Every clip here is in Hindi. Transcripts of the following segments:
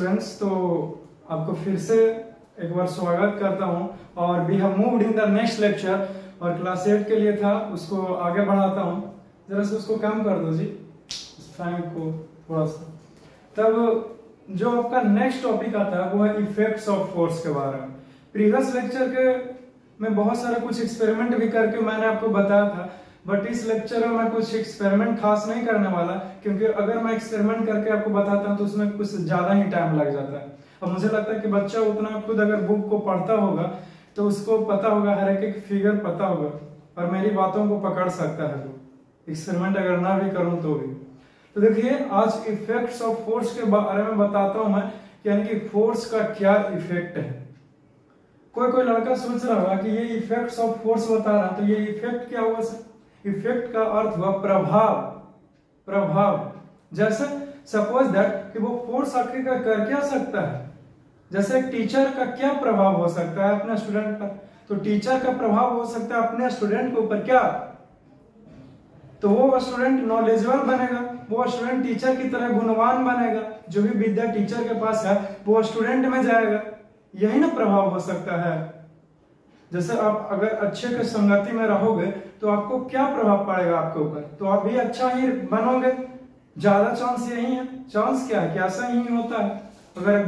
स्टूडेंट्स तो आपको फिर से एक बार स्वागत करता हूँ। और we have moved in the next lecture और क्लास एट के लिए था, उसको आगे बढ़ाता हूँ। जरा से उसको कम कर दो जी। फ़ैन को थोड़ा सा। तब जो आपका नेक्स्ट टॉपिक आता है, वो है इफेक्ट्स ऑफ़ फोर्स के बारे में। प्रीवियस लेक्चर के में बहुत सारा कुछ एक्सपेरिमेंट भी करके मैंने आपको बताया था। बट इस लेक्चर में मैं कुछ एक्सपेरिमेंट खास नहीं करने वाला, क्योंकि अगर मैं एक्सपेरिमेंट करके आपको बताता हूँ तो उसमें कुछ ज़्यादा ही टाइम लग जाता है। और मुझे लगता है कि बच्चा उतना खुद अगर बुक को पढ़ता होगा तो उसको पता होगा, हर एक एक फिगर पता होगा, और मेरी बातों को पकड़ सकता है वो। एक्सपेरिमेंट अगर ना भी करूँ तो भी। तो देखिए, आज इफेक्ट्स ऑफ़ फोर्स के बारे में बताता हूँ मैं, यानी कि फोर्स का क्या इफ़ेक्ट है। कोई कोई लड़का सोच रहा होगा कि ये इफेक्ट्स ऑफ़ फोर्स बता रहा तो ये इफ़ेक्ट क्या हुआ सर? इफ़ेक्ट का अर्थ हुआ प्रभाव प्रभाव। जैसे सपोज़ दैट कि वो फोर्स आखिर कर क्या सकता है? जैसे एक टीचर का क्या प्रभाव हो सकता है अपने स्टूडेंट पर? तो टीचर का प्रभाव हो सकता है अपने स्टूडेंट के ऊपर क्या? तो वो स्टूडेंट नॉलेजेबल बनेगा, वो स्टूडेंट टीचर की तरह गुणवान बनेगा, जो भी विद्या टीचर के पास है, वो स्टूडेंट में जाएगा। यही ना प्रभाव हो सकता है। जैसे आप अगर अच्छे के संगति में रहोगे तो आपको क्या प्रभाव पड़ेगा आपके ऊपर? तो आप भी अच्छा ही बनोगे। ज़्यादा चांस यही है। चांस क्या है? कि ऐसा ही होता है। अगर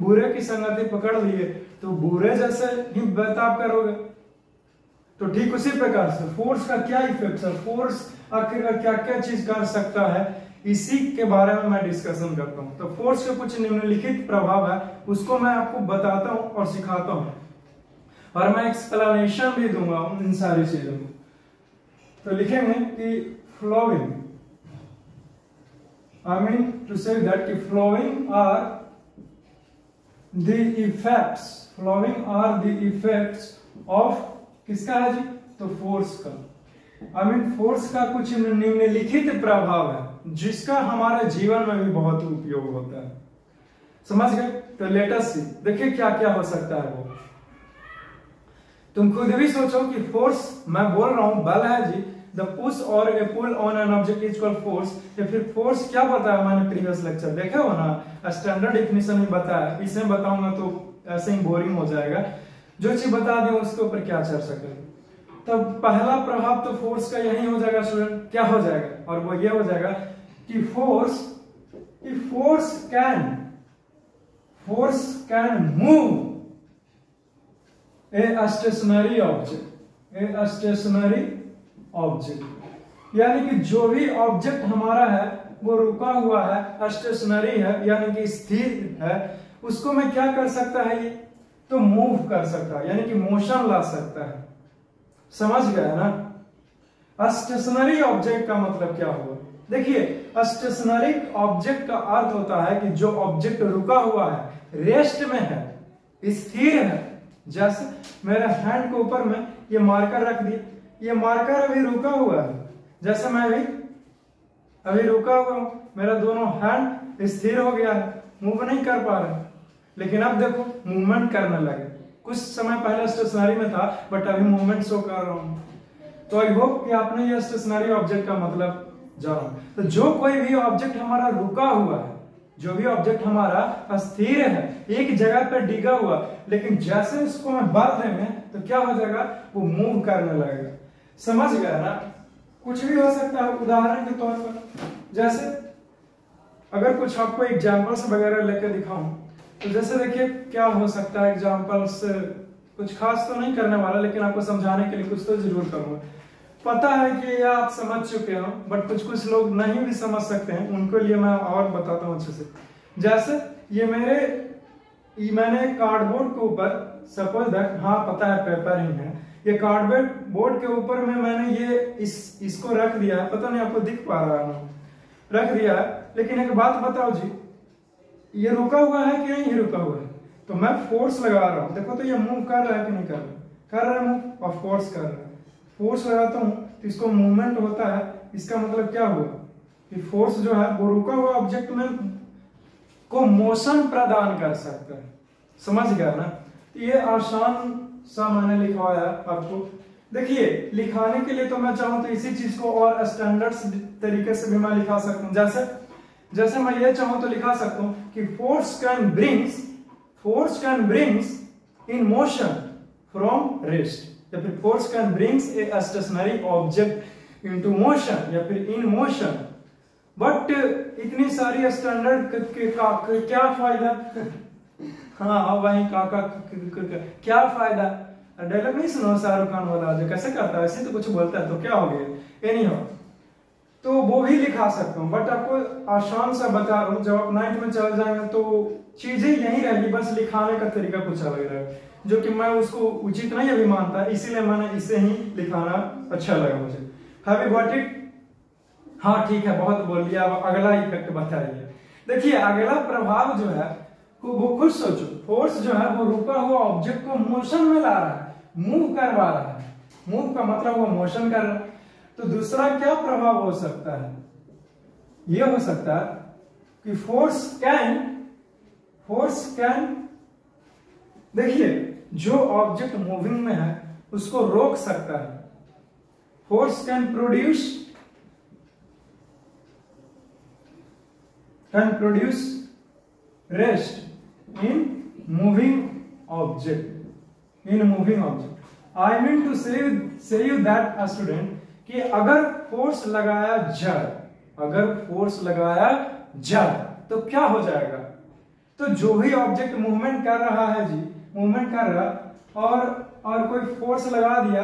बुरे की संगति पकड़ लिए तो बुरे जैसे ही बर्ताव करोगे। तो ठीक उसी प्रकार से फोर्स का क्या इफ़ेक्ट है? फोर्स आखिर क्या क्या चीज़ कर सकता है? इसी के बारे में मैं डिस्कशन करता हूँ। तो फोर्स के कुछ निम्नलिखित प्रभाव है, उसको मैं आपको बताता हूँ और सिखाता हूँ। और मैं एक्सप्लेनेशन भी दूँगा इन सारी चीज़ों को। तो लिखेंगे कि following I mean to say that कि following are the effects following are the effects of किसका है जी? तो फोर्स का। आई मीन फोर्स का कुछ निम्नलिखित प्रभाव है, जिसका हमारे जीवन में भी बहुत उपयोग होता है। समझ गए? तो लेटेस्ट देखिए क्या क्या हो सकता है वो। तुम खुद भी सोचो कि फोर्स मैं बोल रहा हूँ, बल है जी। द पुश और a pull on an object is called force या फिर फोर्स क्या बताया मैंने प्रीवियस लेक्चर देखे हो ना? स्टैंडर्ड डिफिनेशन ही बताया। इसे बताऊँगा तो ऐसे ही बोरिंग हो जाएगा। जो चीज़ बता दी उसके ऊपर क्या चर्चा करें? तो पहला प्रभाव तो फोर्स का यही हो जाएगा स्टूडेंट क्या हो जाएगा? और वो ये हो जाएगा कि फोर्स कि force can force can move a stationary object a stationary object यानी कि जो भी ऑब्जेक्ट हमारा है, वो रुका हुआ है स्टेशनरी है, यानी कि स्थिर है, उसको मैं क्या कर सकता है ये? तो मूव कर सकता है, यानी कि मोशन ला सकता है। समझ गया ना? स्टेशनरी ऑब्जेक्ट का मतलब क्या हुआ? देखिए स्टेशनरी ऑब्जेक्ट का अर्थ होता है कि जो ऑब्जेक्ट रुका हुआ है रेस्ट में है, स्थिर है जैसे मेरे हैंड के ऊपर में ये मार्कर रख दिया ये मार्कर अभी रुका हुआ है। जैसे मैं अभी अभी रुका हुआ हूँ, मेरा दोनों हैंड स्थिर हो गया है। मूव नहीं कर पा रहे लेकिन अब देखो मूवमेंट करने लगे। कुछ समय पहले स्टेशनरी में था बट अभी मूवमेंट शो कर रहा हूँ। तो आई होप कि आपने ये स्टेशनरी ऑब्जेक्ट का मतलब जाना। तो जो कोई भी ऑब्जेक्ट हमारा रुका हुआ है जो भी ऑब्जेक्ट हमारा स्थिर है, एक जगह पर डिगा हुआ, लेकिन जैसे इसको मैं बल देंगे तो क्या हो जाएगा? वो मूव करने लगेगा। समझ गया ना? कुछ भी हो सकता है, उदाहरण के तौर पर। जैसे, अगर कुछ आपको एग्जाम्पल्स वगैरह लेकर दिखाऊँ तो जैसे देखिए, क्या हो सकता है एग्जाम्पल्स कुछ खास तो नहीं करने वाला, लेकिन आपको समझाने के लिए कुछ तो ज़रूर करूँगा। पता है कि ये आप समझ चुके हो बट कुछ कुछ लोग नहीं भी समझ सकते हैं। उनको लिए मैं और बताता हूँ अच्छे से। जैसे ये मेरे, ये मैंने कार्डबोर्ड के ऊपर सपोज़ दैट हाँ पता है पेपर ही है। ये कार्डबोर्ड बोर्ड के ऊपर में मैंने ये इस, इसको रख दिया है। पता नहीं आपको दिख पा रहा हूँ रख दिया है, लेकिन एक बात बताओ जी। ये रुका हुआ है कि नहीं रुका हुआ है? तो मैं फोर्स लगा रहा हूँ। देखो तो ये मूव कर रहा है कि नहीं कर रहा कर रहा है मूव और फोर्स कर रहा है। फोर्स लगाता हूँ तो इसको मूवमेंट होता है, इसका मतलब क्या हुआ? कि फोर्स जो है, वो रुका हुआ ऑब्जेक्ट में को मोशन प्रदान कर सकता है। समझ गया ना? ये आसान सा मैंने लिखवाया आपको। देखिए, लिखाने के लिए तो मैं चाहूँ तो इसी चीज़ को और स्टैंडर्ड तरीके से भी मैं लिखा सकता हूँ जैसे जैसे मैं ये चाहूँ तो लिखा सकता हूँ कि force can brings force can brings in motion from rest या फिर force can brings a stationary object into motion या फिर इन मोशन बट इतनी सारी स्टैंडर्ड का क्या फ़ायदा? हाँ वही काका क्या फ़ायदा? डायलॉग नहीं सुनो, शाहरुख खान वाला, जो कैसे करता है, ऐसे तो कुछ बोलता है तो क्या हो गया? एनी हो तो वो भी लिखा सकता हूँ बट आपको आसान सा बता रहा हूँ, जब आप नाइन्थ में चल जाएँगे तो चीज़ें यही रहेगी, बस लिखाने का तरीका कुछ अलग रहेगा। जो कि मैं उसको उचित नहीं अभी मानता, इसीलिए मैंने इसे ही लिखाना अच्छा लगा मुझे। हैव गॉट इट हाँ ठीक है, बहुत बोल लिया अब अगला इफ़ेक्ट बताइए देखिए, अगला प्रभाव जो है, वो खुद सोचो। फोर्स जो है, वो रुका हुआ ऑब्जेक्ट को मोशन में ला रहा है मूव करवा रहा है। मूव का मतलब वो मोशन कर रहा है। तो दूसरा क्या प्रभाव हो सकता है? ये हो सकता है कि फोर्स कैन फोर्स कैन देखिए जो ऑब्जेक्ट मूविंग में है, उसको रोक सकता है। Force can produce can produce rest in moving object in moving object I mean to say you that, a student, कि अगर फोर्स लगाया जाए अगर फोर्स लगाया जाए तो क्या हो जाएगा? तो जो भी ऑब्जेक्ट मूवमेंट कर रहा है जी मूवमेंट कर रहा, और और कोई फोर्स लगा दिया,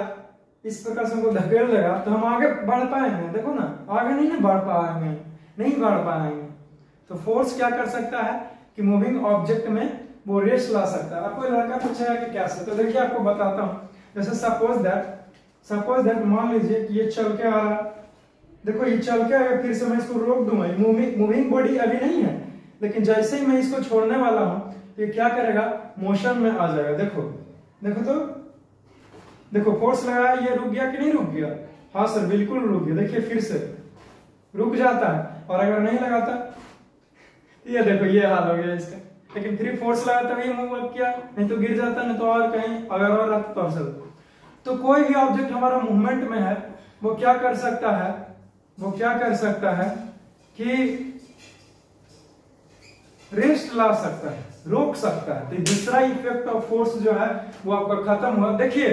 इस प्रकार से हमको धकेल लगा तो हम आगे बढ़ पाएँगे, देखो ना, आगे नहीं ना बढ़ पाएँगे, नहीं बढ़ पाएँगे। तो फोर्स क्या कर सकता है कि मूविंग ऑब्जेक्ट में वो रेस्ट ला सकता है। आपको लड़का पूछेगा कि कैसे तो देखिए आपको बताता हूँ। जैसे सपोज़ दैट सपोज़ दैट मान लीजिए कि ये चल के आ रहा, देखो ये चल के आएगा फिर से मैं इसको रोक दूँगा मूविंग मूविंग बॉडी अभी नहीं है, लेकिन जैसे ही मैं इसको छोड़ने वाला हूँ, ये क्या करेगा मोशन में आ जाएगा। देखो देखो तो देखो फोर्स लगाया, ये रुक गया कि नहीं रुक गया? हाँ सर बिल्कुल रुक गया। देखिए फिर से, रुक जाता है और अगर नहीं लगाता, ये देखो, ये हाल हो गया इसका। लेकिन फिर फोर्स लगा तभी मूव अप किया, नहीं तो गिर जाता, नहीं तो और कहीं, अगर और रहता तो और तो कोई भी ऑब्जेक्ट हमारा मूवमेंट में है, वो क्या कर सकता है, वो क्या कर सकता है कि रेस्ट ला सकता है। रोक सकता है। तो दूसरा इफ़ेक्ट ऑफ़ फोर्स जो है, वो आपका खत्म हुआ। देखिए,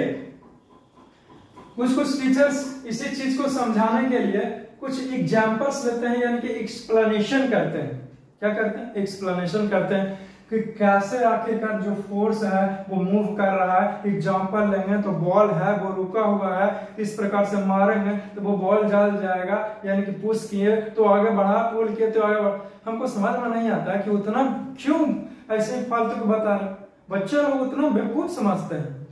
कुछ कुछ टीचर्स इसी चीज़ को समझाने के लिए कुछ एग्जाम्पल्स लेते हैं, यानी कि एक्सप्लेनेशन करते हैं। क्या करते हैं? एक्सप्लेनेशन करते हैं कि कैसे आखिरकार जो फोर्स है, वो मूव कर रहा है। एग्ज़ाम्पल लेंगे तो बॉल है, वो रुका हुआ है, इस प्रकार से मारेंगे तो वो बॉल जल जाएगा। यानी कि पुश किए तो आगे बढ़ा पुल किए तो आगे बढ़ा। हमको समझ में नहीं आता कि उतना क्यों ऐसे फालतू को बता रहे बच्चे लोग उतना बेवकूफ़ समझते हैं।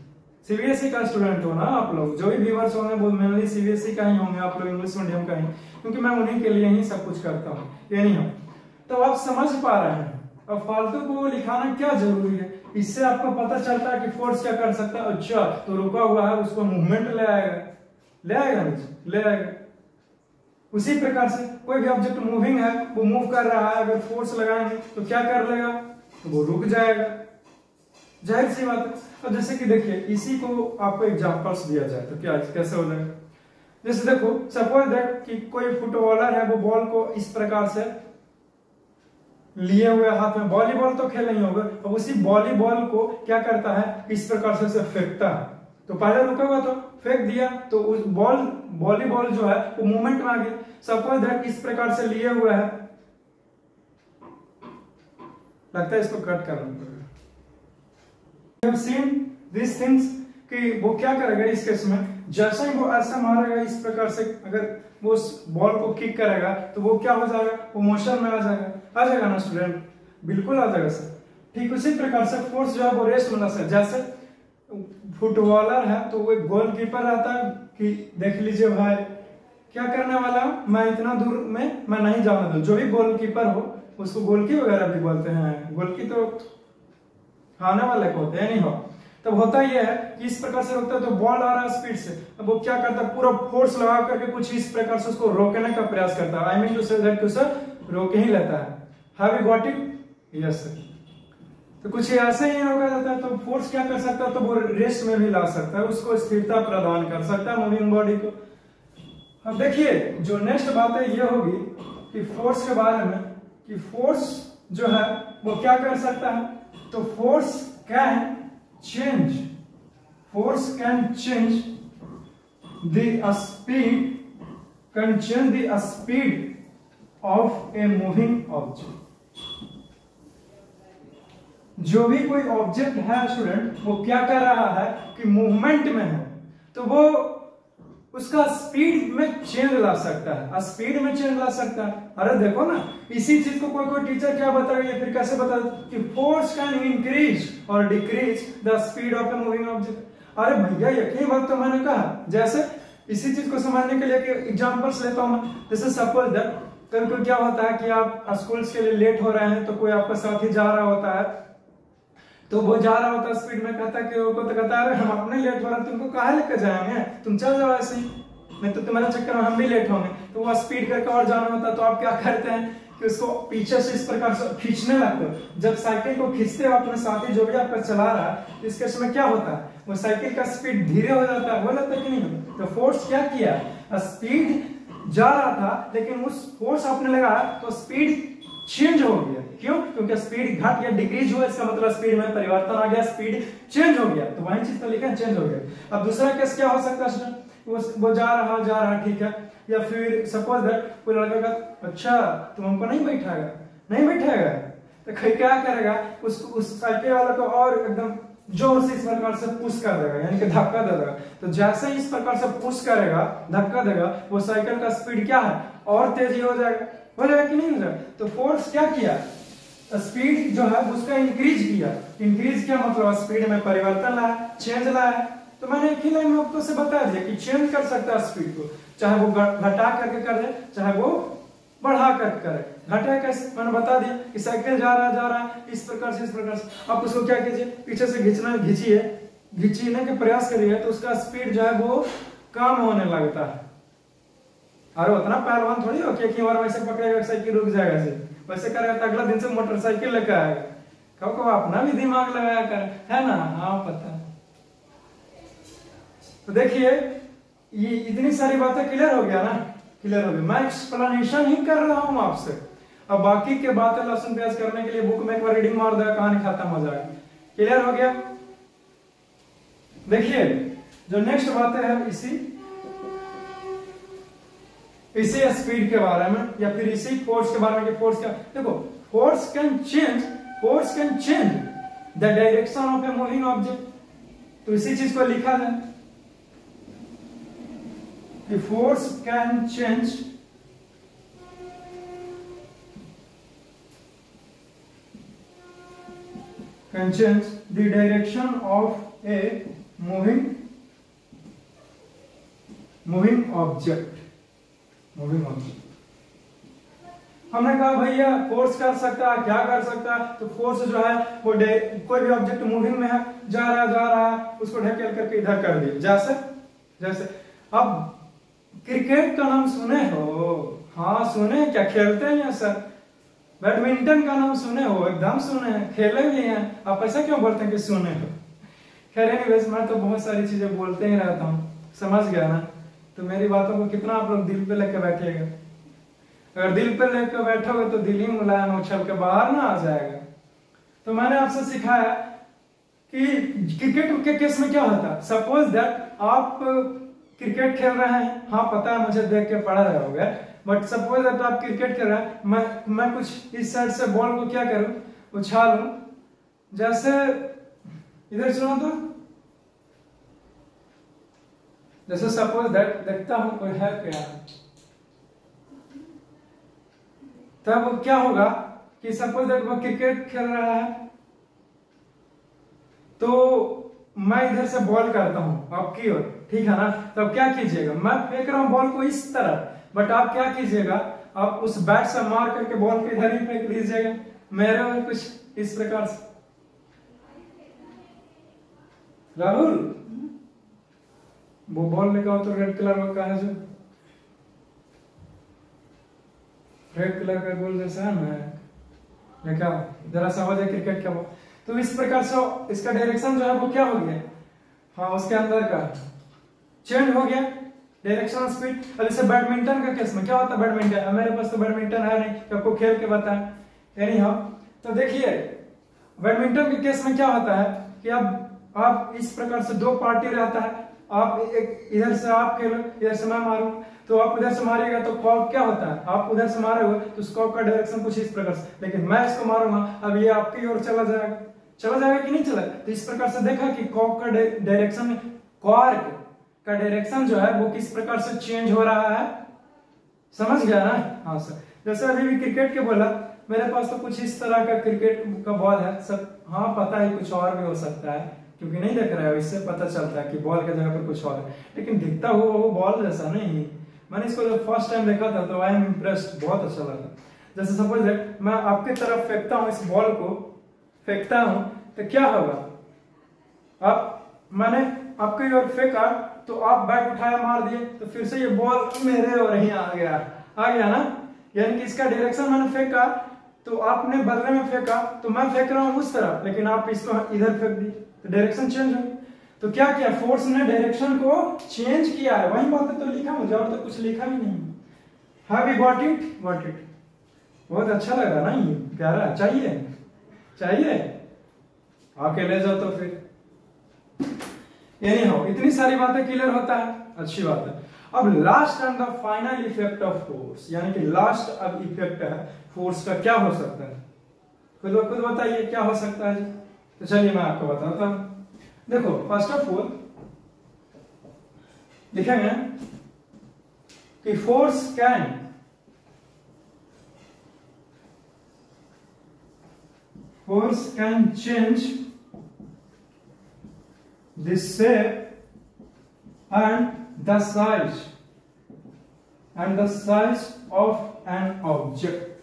सीबीएसई का स्टूडेंट हो ना आप लोग, जो भी व्यूवर्स होंगे वो मेनली सीबीएसई का ही होंगे, आप लोग इंग्लिश मीडियम का ही। क्योंकि मैं उन्हीं के लिए ही सब कुछ करता हूँ। ये नहीं हो तो आप समझ पा रहे हैं। अब फालतू को लिखाना क्या ज़रूरी है? इससे आपको पता चलता है कि फोर्स क्या कर सकता है। अच्छा तो रुका हुआ है, उसको मूवमेंट ले आएगा। ले आएगा ले आएगा। उसी प्रकार से कोई भी ऑब्जेक्ट मूविंग है, वो मूव कर रहा है, अगर फोर्स लगाएँगे तो क्या कर लेगा? वो रुक जाएगा। ज़ाहिर सी बात है। अब जैसे कि देखिए, इसी को आपको एग्जांपल्स दिया जाए तो क्या कैसे हो? जाएगा जैसे देखो सपोज़ दैट कि कोई फुटबॉलर है, वो बॉल को इस प्रकार से लिए हुए हाथ में वॉलीबॉल तो खेल नहीं होगा, अब उसी वॉलीबॉल को क्या करता है? इस प्रकार से उसे फेंकता है। तो पहले रुका हुआ तो फेंक दिया तो उस बॉल वॉलीबॉल जो है, वो मूवमेंट में आ गया। सपोज़ दैट इस प्रकार से लिए हुए है लगता है इसको कट करना पड़ेगा। दिस थिंग्स कि वो क्या करेगा इस केस में? जैसे ही वो ऐसा मारेगा इस प्रकार से, अगर वो उस बॉल को किक करेगा तो वो क्या हो जाएगा? वो मोशन में आ जाएगा। आ जाएगा ना स्टूडेंट बिल्कुल आ जाएगा सर ठीक उसी प्रकार से फोर्स जो है वो रेस्ट होना सर जैसे फुटबॉलर है तो वो एक गोलकीपर रहता है कि देख लीजिए भाई, क्या करने वाला मैं इतना दूर में, मैं नहीं जाने दू। जो भी गोलकीपर हो उसको गोलकी वगैरह भी बोलते हैं। गोलकी तो खाने वाले को होते हैं नहीं हो तब होता यह है कि इस प्रकार से रोकता है तो बॉल आ रहा है स्पीड से। अब वो क्या करता है? पूरा फोर्स लगा करके कुछ इस प्रकार से उसको रोकने का प्रयास करता है। I mean to say that रोक ही लेता है। Have you got it yes तो कुछ ऐसे ही रोका जाता है तो फोर्स क्या कर सकता है? तो वो रेस्ट में भी ला सकता है। उसको स्थिरता प्रदान कर सकता है मूविंग बॉडी को। अब देखिए, जो नेक्स्ट बात है, ये होगी कि फोर्स के बारे में कि फोर्स जो है, वो क्या कर सकता है? तो force can change force can change the speed can change the speed of a moving object जो भी कोई ऑब्जेक्ट है स्टूडेंट वो क्या कर रहा है कि मूवमेंट में है। तो वो उसका स्पीड में चेंज ला सकता है। स्पीड में चेंज ला सकता है। अरे देखो ना, इसी चीज़ को कोई कोई टीचर क्या बताएगा फिर कैसे बता कि फोर्स कैन इंक्रीज और decrease the speed of a moving object अरे भैया यही बात तो मैंने कहा। जैसे इसी चीज़ को समझने के लिए एग्जाम्पल्स लेता हूँ जैसे सपोज़ दैट कभी क्या होता है कि आप स्कूल्स के लिए लेट हो रहे हैं तो कोई आपका साथी जा रहा होता है तो वो जा रहा होता स्पीड में, कहता कि वो तो कहता है हम अपने लेट हो रहे तुमको कहा लेकर जाएँगे? तुम चल जाओ ऐसे ही। नहीं तो तुम्हारे चक्कर में हम भी लेट होंगे। तो वो स्पीड करके और जाना होता तो आप क्या करते हैं कि उसको पीछे से इस प्रकार से खींचने लगते हो जब साइकिल को खींचते हो अपने साथी जो भी आपका चला रहा है तो इसके समय क्या होता है? वो साइकिल का स्पीड धीरे हो जाता है। जाता है कि नहीं तो फोर्स क्या किया? स्पीड जा रहा था, लेकिन उस फोर्स आपने लगाया तो स्पीड चेंज हो गया। क्यों? क्योंकि स्पीड घट गया डिक्रीज हुआ, इसका मतलब स्पीड में परिवर्तन आ गया स्पीड चेंज हो गया। तो वही चीज़ तो लिखा चेंज हो गया। अब दूसरा केस क्या हो सकता है वो वो जा रहा जा रहा, ठीक है। या फिर सपोज़ दैट कोई लड़का का अच्छा तुम हमको नहीं बैठाएगा नहीं बैठाएगा? तो क्या करेगा? उस उस साइकिल वाला को और एकदम ज़ोर से इस प्रकार से पुश कर देगा, यानी कि धक्का दे देगा। तो जैसे ही इस प्रकार से पुश करेगा, धक्का देगा, वो साइकिल का स्पीड क्या है? और तेज़ी हो जाएगा। हो जाएगा कि नहीं हो जाएगा? तो फोर्स क्या किया? स्पीड जो है, उसका इंक्रीज किया। इंक्रीज क्या मतलब? स्पीड में परिवर्तन लाया चेंज लाया। तो मैंने एक ही लाइन में आपको बता दिया कि चेंज कर सकता है स्पीड को। चाहे वो घटा करके कर दे, चाहे वो बढ़ा कर करे। घटा कैसे? मैंने बता दिया कि साइकिल जा रहा जा रहा है इस प्रकार से, इस प्रकार से। आप उसको क्या कीजिए? पीछे से खींचना घिंचिए। घिंचने के प्रयास करिए तो उसका स्पीड जो है, वो कम होने लगता है। अरे उतना पहलवान थोड़ी हो कि एक बार वैसे पकड़ेगा साइकिल रुक जाएगा से वैसे करेगा तो अगला दिन से मोटरसाइकिल लेकर आएगा कब कब अपना भी दिमाग लगाया कर। है ना? हाँ पता तो देखिए, ये इतनी सारी बातें क्लियर हो गया ना? क्लियर हो गया मैं एक्सप्लेनेशन ही कर रहा हूँ आपसे। अब बाकी के बातें लसन प्याज करने के लिए बुक में एक बार रीडिंग मार दिया कहानी खत्म हो जाएगी। क्लियर हो गया? देखिए, जो नेक्स्ट बातें है इसी इसी स्पीड के बारे में, या फिर इसी फोर्स के बारे में फोर्स का देखो force can change force can change the direction of a moving object तो इसी चीज़ को लिखा जाए कि force can change can change the direction of a moving moving object. Moving object हमने कहा, भैया फोर्स कर सकता है, क्या कर सकता है? तो फोर्स जो है, वो कोई भी ऑब्जेक्ट मूविंग में है, जा रहा जा रहा है, उसको ढकेल करके इधर कर दिया। जैसे जैसे। अब क्रिकेट का नाम सुने हो? हाँ सुने। क्या खेलते हैं, सर? बैडमिंटन का नाम सुने हो? एकदम सुने हैं। खेले भी हैं। आप ऐसा क्यों बोलते हैं कि सुने हो? खैर मैं तो बहुत सारी चीज़ें बोलते ही रहता हूँ। समझ गया ना? तो मेरी बातों को कितना आप लोग दिल पे लेकर बैठेगा अगर दिल पे लेकर बैठोगे तो दिल ही मुलायम उछल के बाहर ना आ जाएगा। तो मैंने आपसे सिखाया कि क्रिकेट के केस में क्या होता सपोज़ दैट आप क्रिकेट खेल रहे हैं। हाँ पता है, मुझे देख के पढ़ा रहे होगे। बट सपोज़ दैट आप क्रिकेट खेल रहे हैं। मैं मैं कुछ इस साइड से बॉल को क्या करूँ? उछालू। जैसे, इधर सुनो तो। जैसे सपोज़ दैट देखता हूँ कोई है क्या? तब क्या होगा कि सपोज़ दैट वो क्रिकेट खेल रहा है तो मैं इधर से बॉल करता हूँ आपकी ओर, ठीक है ना? तो क्या कीजिएगा? मैं फेंक रहा हूँ बॉल को इस तरफ़ बट आप क्या कीजिएगा? आप उस बैट से मार करके बॉल को इधर ही फेंक लीजिएगा मेरे में कुछ इस प्रकार से। राहुल वो बॉल लेकर तो रेड कलर का कहा जो रेड कलर का गोल जैसा है ना? देखा जरा समझ है क्रिकेट का? तो इस प्रकार से इसका डायरेक्शन जो है वो क्या हो गया? हाँ उसके अंदर का। चेंज हो गया। डायरेक्शन स्पीड अब जैसे बैडमिंटन का केस में क्या होता है बैडमिंटन मेरे पास तो बैडमिंटन है नहीं आपको खेल के बताएँ। एनी हाउ तो देखिए बैडमिंटन के केस में क्या होता है कि अब आप इस प्रकार से दो पार्टी रहता है। आप एक इधर से आप खेलो, इधर से मैं मारू तो आप उधर से मारेगा तो कॉक क्या होता है? आप उधर से मारे हुए तो स्कॉक का डायरेक्शन कुछ इस प्रकार से। लेकिन मैं इसको मारूँगा, अब ये आपकी ओर चला जाएगा। चला जाएगा कि नहीं चला? तो इस प्रकार से देखा कि कॉक का डायरेक्शन कॉर्क का डायरेक्शन जो है, वो किस प्रकार से चेंज हो रहा है? समझ गया ना? हाँ सर जैसे अभी भी क्रिकेट के बोला, मेरे पास तो कुछ इस तरह का क्रिकेट का बॉल है, सब हाँ पता है कुछ और भी हो सकता है। क्योंकि नहीं देख रहा है, इससे पता चलता है कि बॉल के जगह पर कुछ और है। लेकिन दिखता हुआ वो बॉल जैसा नहीं। मैंने इसको जब फ़र्स्ट टाइम देखा था तो आई एम इम्प्रेस्ड बहुत अच्छा लगा। जैसे सपोज़ मैं आपकी तरफ़ फेंकता हूँ इस बॉल को, फेंकता हूँ तो क्या होगा? अब मैंने आपके ओर फेंका तो आप बैट उठाया मार दिए तो फिर से ये बॉल मेरे और ही आ गया। आ गया ना? यानी कि इसका डायरेक्शन मैंने फेंका तो आपने बदले में फेंका तो मैं फेंक रहा हूँ उस तरफ़, लेकिन आप इसको इधर फेंक दिए तो डायरेक्शन चेंज हो तो क्या किया? फोर्स ने डायरेक्शन को चेंज किया है। वही बात तो लिखा, मुझे और तो कुछ लिखा भी नहीं। Have you got it got it बहुत अच्छा लगा ना ये, प्यारा। चाहिए चाहिए। आके ले जाओ तो फिर। यानी हो इतनी सारी बातें क्लियर होता है। अच्छी बात है। अब last and the final effect of force यानी कि लास्ट अब इफ़ेक्ट है। फोर्स का क्या हो सकता है? खुद खुद बताइए, क्या हो सकता है तो चलिए मैं आपको बताता हूँ। देखो फ़र्स्ट ऑफ़ ऑल लिखेंगे कि force can force can change this shape and the size and the size of an object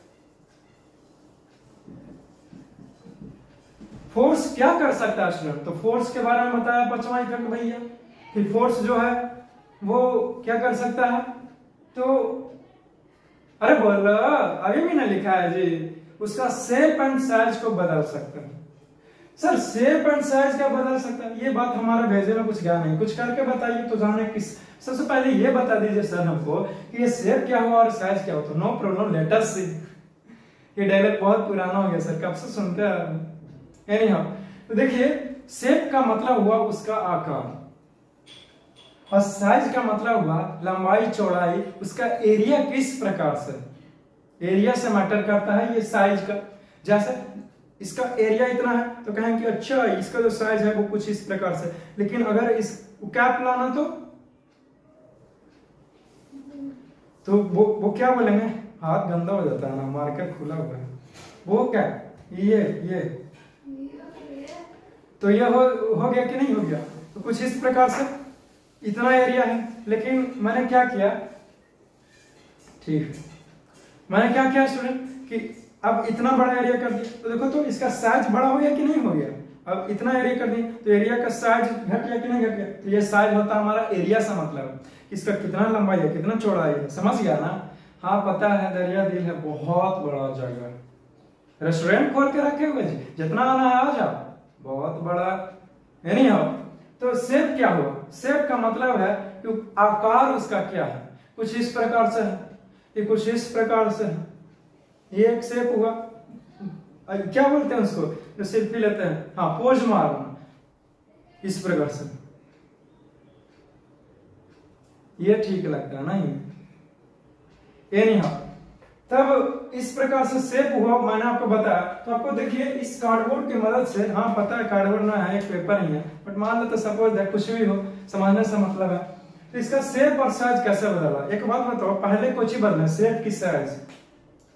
force क्या कर सकता है स्टूडेंट तो फोर्स के बारे में बताया पचवा इफ़ेक्ट भैया। कि फोर्स जो है, वो क्या कर सकता है? तो अरे बोलो, अभी भी ना लिखा है जी, उसका शेप एंड साइज़ को बदल सकता है। सर शेप एंड साइज़ क्या बदल सकता है? ये बात हमारे भेजे में कुछ ज्ञान नहीं। कुछ करके बताइए तो जाने किस, सबसे पहले ये बता दीजिए सर हमको कि ये शेप क्या हुआ और साइज़ क्या होता नो प्रॉब्लम लेटर सी ये डायलॉग बहुत पुराना हो गया सर, कब से सुनते हैं एनी हाउ तो देखिए शेप का मतलब हुआ उसका आकार। और साइज़ का मतलब हुआ लंबाई, चौड़ाई, उसका एरिया किस प्रकार से? एरिया से मैटर करता है ये साइज़ का। जैसे इसका एरिया इतना है तो कहें कि अच्छा इसका जो साइज़ है वो कुछ इस प्रकार से। लेकिन अगर इस कैप लाना तो? तो वो वो क्या बोलेंगे? हाथ गंदा हो जाता है ना मार्केट खुला हुआ है। वो क्या? ये ये। तो ये हो हो गया कि नहीं हो गया? तो कुछ इस प्रकार से इतना एरिया है। लेकिन मैंने क्या किया? ठीक है। मैंने क्या किया स्टूडेंट कि अब इतना बड़ा एरिया कर दिया। तो देखो तो इसका साइज़ बड़ा हो गया कि नहीं हो गया? अब इतना एरिया कर दिया तो एरिया का साइज़ घट गया कि नहीं घट गया? तो ये साइज़ होता है हमारा एरिया से मतलब। इसका कितना लंबाई है, कितना चौड़ाई है, समझ गया ना? हाँ पता है, दरिया दिल है, बहुत बड़ा जगह। रेस्टोरेंट खोल के रखे हुए जी। जितना आना है, आ जाओ। बहुत बड़ा नहीं हो। तो सेप क्या हुआ? सेप का मतलब है कि आकार उसका क्या है? कुछ इस प्रकार से है। ये कुछ इस प्रकार से है। ये एक सेप हुआ। क्या बोलते हैं उसको? जो सेल्फी लेते हैं। हाँ पोज मारना इस प्रकार से। ये ठीक लगता है ना ये? एनी हाँ तब इस प्रकार से सेप हुआ, मैंने आपको बताया। तो आपको देखिए, इस कार्डबोर्ड की मदद से हाँ पता है कार्डबोर्ड ना है पेपर ही है बट मान लो तो सपोज़ है कुछ भी हो, समझने से मतलब है। तो इसका सेप और साइज़ कैसे बदला? एक बात बताओ, पहले कुछ ही बदले सेप की साइज़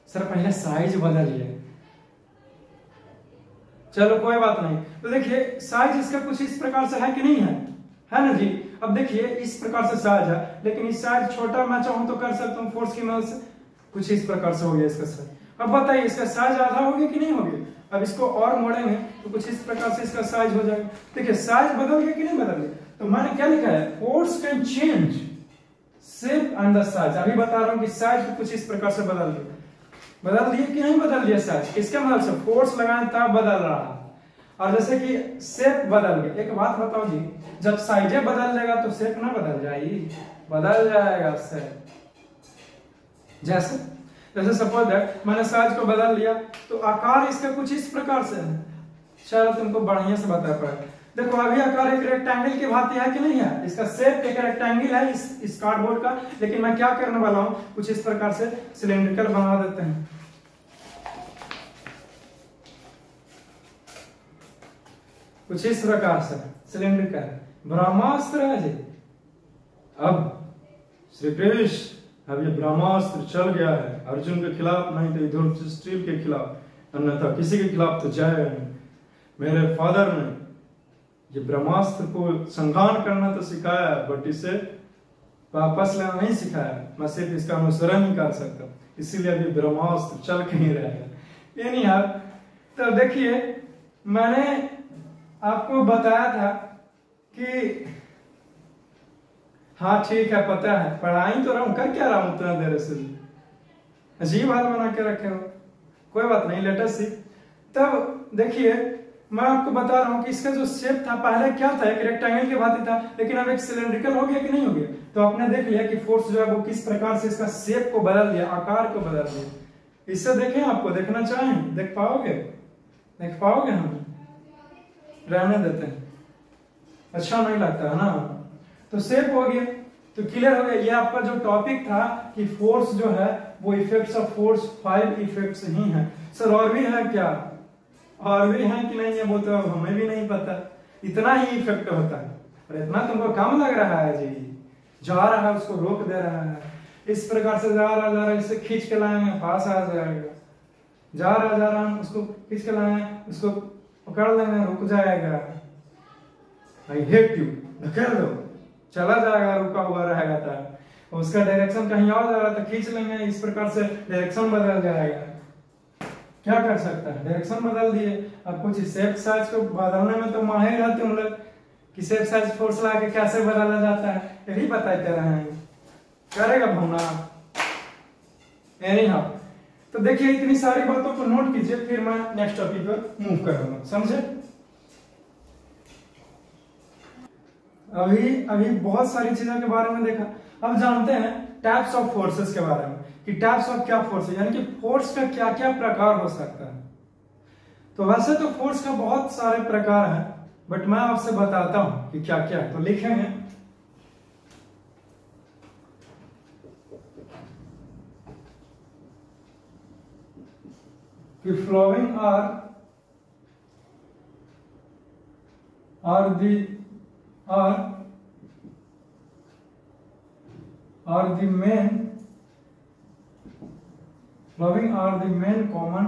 सर, पहले साइज़ बदलिए। चलो, कोई बात नहीं। तो देखिए साइज़ इसका कुछ इस प्रकार से है कि नहीं है? है ना जी? अब देखिए, इस प्रकार से साइज़ है, लेकिन इस साइज़ छोटा मैं चाहूँ तो कर सकता हूँ फोर्स की मदद से। कुछ इस प्रकार से हो गया इसका साइज़ अब बताइए, इसका साइज़ आधा हो गया कि नहीं हो गया? अब इसको और मोड़ेंगे तो कुछ इस प्रकार से इसका साइज़ हो जाएगा। देखिए साइज़ बदल गया कि नहीं बदल गया? तो मैंने क्या लिखा है? Force can change shape and the size अभी बता रहा हूँ कि साइज़ कुछ इस प्रकार से बदल गया बदल दिए कि नहीं बदल दिया साइज़ किसके मदद से फोर्स लगाए, तब बदल रहा है। और जैसे कि शेप बदल गया। एक बात बताओ जी, जब साइजे बदल जाएगा तो शेप ना बदल जाएगी। बदल जाएगा शेप जैसे जैसे सपोज़ दैट मैंने साइज़ को बदल लिया तो आकार इसका कुछ इस प्रकार से है। शायद तुमको बढ़िया से बता पाए देखो, अभी आकार एक रेक्टेंगल की भांति है कि नहीं है? इसका शेप एक रेक्टेंगल है इस इस कार्डबोर्ड का। लेकिन मैं क्या करने वाला हूँ? कुछ इस प्रकार से सिलेंड्रिकल बना देते हैं। कुछ इस प्रकार से सिलेंड्रिकल ब्रह्मास्त्र है जी। अब श्री कृष्ण अब ये ब्रह्मास्त्र चल गया है। अर्जुन के खिलाफ नहीं तो युधिष्ठिर के खिलाफ। अन्यथा किसी के खिलाफ तो जाएगा नहीं। मेरे फादर ने ये ब्रह्मास्त्र को संघान करना तो सिखाया बट इसे वापस लेना नहीं सिखाया। मैं सिर्फ़ इसका अनुसरण ही कर सकता। इसीलिए अभी ब्रह्मास्त्र चल के ही रहेगा ये नहीं यार तो देखिए, मैंने आपको बताया था कि हाँ ठीक है, पता है। पढ़ाई तो रहा, कर क्या रहा हूँ उतना देर से? अजीब हाल बना के रखे हो। कोई बात नहीं लेटर सी तब देखिए, मैं आपको बता रहा हूँ कि इसका जो शेप था, पहले क्या था? एक रेक्टेंगल के भांति था, लेकिन अब एक सिलेंड्रिकल हो गया कि नहीं हो गया? तो आपने देख लिया कि फोर्स जो है वो किस प्रकार से इसका शेप को बदल दिया, आकार को बदल दिया। इससे देखें आपको, देखना चाहें? देख पाओगे? देख पाओगे हम? रहने देते हैं। अच्छा नहीं लगता, है ना? तो सेफ़ हो गया। तो क्लियर हो गया। ये आपका जो टॉपिक था कि फोर्स जो है, वो effects of force five effects ही हैं। सर और भी है क्या? और भी है कि नहीं है वो तो हमें भी नहीं पता। इतना ही इफ़ेक्ट होता है। और इतना तुमको कम लग रहा है जी। जा रहा है, उसको रोक दे रहा है। इस प्रकार से जा रहा जा रहा, इसे खींच के लाएँगे पास आ जाएगा। जा रहा जा रहा, उसको खींच के लाएँगे उसको पकड़ लेंगे रुक जाएगा। आई हेट यू धकेल दो। चला जाएगा, रुका हुआ रहेगा था। उसका डायरेक्शन कहीं और जा रहा था, खींच लेंगे, इस प्रकार से डायरेक्शन बदल जाएगा। क्या कर सकता है? डायरेक्शन बदल दिए। अब कुछ सेफ़ साइज़ को बदलने में तो माहिर है तुम लोग कि सेफ़ साइज़ फोर्स ला के कैसे बदला जाता है। यही बताते रहे हैं करेगा भूना। एनी हाउ तो देखिए, इतनी सारी बातों को नोट कीजिए, फिर मैं नेक्स्ट टॉपिक पर मूव करूँगा। समझे? अभी अभी बहुत सारी चीज़ों के बारे में देखा। अब जानते हैं टाइप्स ऑफ़ फोर्सेस के बारे में, कि टाइप्स ऑफ़ क्या फोर्स है यानी कि फोर्स का क्या क्या प्रकार हो सकता है। तो वैसे तो फोर्स का बहुत सारे प्रकार है बट मैं आपसे बताता हूँ कि क्या क्या है। तो लिखेंगे कि following are are the are are the main flowing are the main common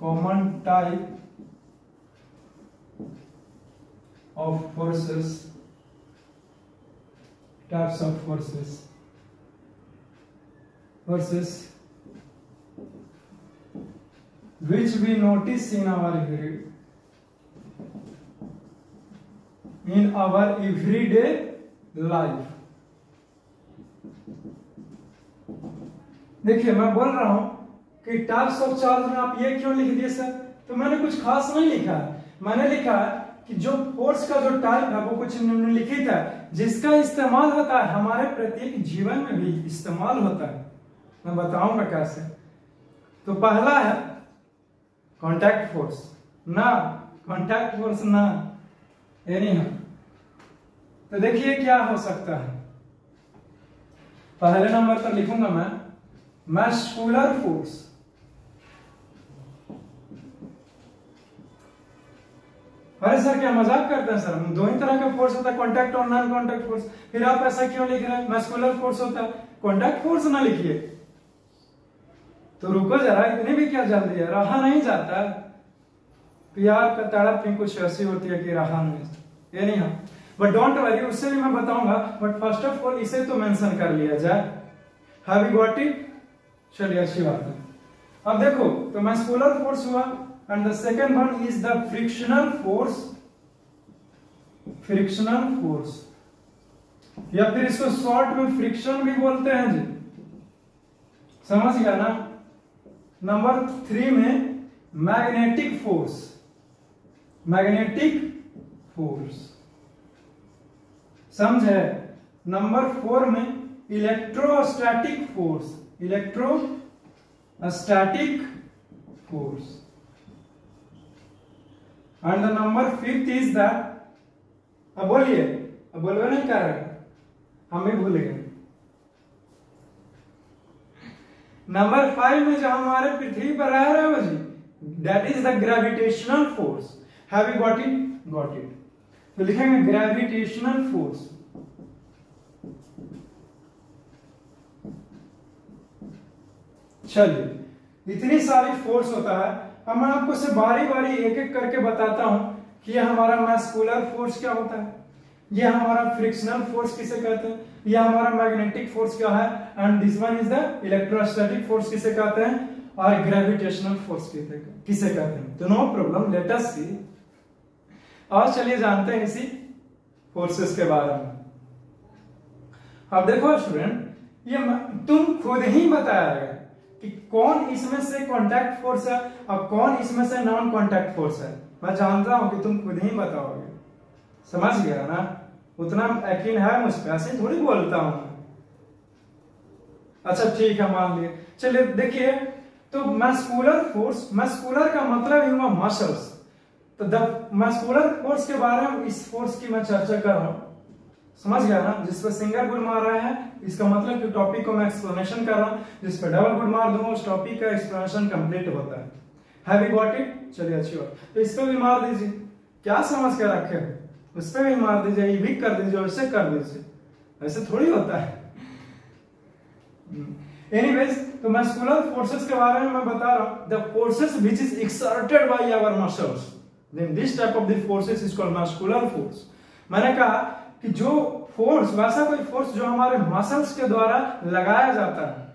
common type of forces types of forces forces which we notice in our in our everyday life. देखिए, मैं बोल रहा हूँ कि टाइप्स ऑफ़ चार्ज में आप ये क्यों लिख दिए सर तो मैंने कुछ खास नहीं लिखा है। मैंने लिखा है कि जो फोर्स का जो टाइप है, वो कुछ निम्नलिखित है, जिसका इस्तेमाल होता है, हमारे प्रत्येक जीवन में भी इस्तेमाल होता है। मैं बताऊँगा कैसे। तो पहला है कॉन्टैक्ट फोर्स ना कॉन्टैक्ट फोर्स ना। एनी तो देखिए क्या हो सकता है। पहले नंबर पर लिखूँगा मैं। मस्कुलर फोर्स अरे सर, क्या मज़ाक करते हैं सर? दो ही तरह का फोर्स होता है कॉन्टैक्ट और नॉन कॉन्टैक्ट फोर्स फिर आप ऐसा क्यों लिख रहे हैं? मस्कुलर फोर्स होता है। कॉन्टैक्ट फोर्स ना लिखिए। तो रुको जरा, इतनी भी क्या जल्दी है? रहा नहीं जाता। प्यार का तड़प भी कुछ ऐसी होती है कि रहा नहीं। ये नहीं है। बट डोंट वरी उससे भी मैं बताऊँगा बट फ़र्स्ट ऑफ़ ऑल इसे तो मेंशन कर लिया जाए। हैव यू गॉट इट चलिए, अच्छी बात है। अब देखो तो मैस्कुलर फोर्स हुआ and the second one is the frictional force frictional force या फिर इसको शॉर्ट में फ्रिक्शन भी बोलते हैं जी। समझ गया ना? नंबर थ्री में मैग्नेटिक फोर्स मैग्नेटिक फोर्स समझे? नंबर फोर में electrostatic force. Electrostatic force. And the number fifth is that अब बोलिए। अब बोलवे नहीं कर रहे। हम भी भूल गए। नंबर फाइव में जो हमारे पृथ्वी पर रह रहे हो जी that is the gravitational force have you got it got it तो लिखेंगे ग्रेविटेशनल फोर्स चलिए, इतनी सारी फोर्स होता है, अब मैं आपको से बारी बारी एक एक करके बताता हूँ कि यह हमारा मैस्कुलर फोर्स क्या होता है। यह हमारा फ्रिक्शनल फोर्स किसे कहते हैं? यह हमारा मैग्नेटिक फोर्स क्या है? And this one is the electrostatic force किसे कहते हैं? और ग्रेविटेशनल फोर्स किसे कहते हैं? तो no problem let us see और चलिए जानते हैं इसी फोर्सेस के बारे में। अब देखो स्टूडेंट ये तुम खुद ही बताया गया कि कौन इसमें से कांटेक्ट फोर्स है और कौन इसमें से नॉन कांटेक्ट फोर्स है। मैं जानता हूँ कि तुम खुद ही बताओगे। समझ गया ना? उतना यकीन है मुझ पर ऐसे थोड़ी बोलता हूँ अच्छा ठीक है, मान लिए चलिए देखिए तो मस्कुलर फोर्स मस्कुलर का मतलब ही हुआ मसल्स तो द मस्कुलर फोर्स के बारे में इस फोर्स की मैं चर्चा कर रहा हूँ, समझ गया ना? जिस पर सिंगल गुड मार रहे हैं, इसका मतलब कि टॉपिक को मैं एक्सप्लेनेशन कर रहा हूँ। जिस पर डबल गुड मार दूँगा, उस टॉपिक का एक्सप्लेनेशन कंप्लीट होता है। हैव गॉट इट चलिए, अच्छी बात। तो इस पर भी मार दीजिए। क्या समझ के रखे हो? उस पर भी मार दीजिए, ये भी कर दीजिए वैसे कर दीजिए। ऐसे थोड़ी होता है। एनीवेज तो मस्कुलर फोर्सेस के बारे में मैं बता रहा हूँ। The forces which is exerted by our muscles then this type of the forces is called muscular force मैंने कहा कि जो फोर्स वैसा कोई फोर्स जो हमारे मसल्स के द्वारा लगाया जाता है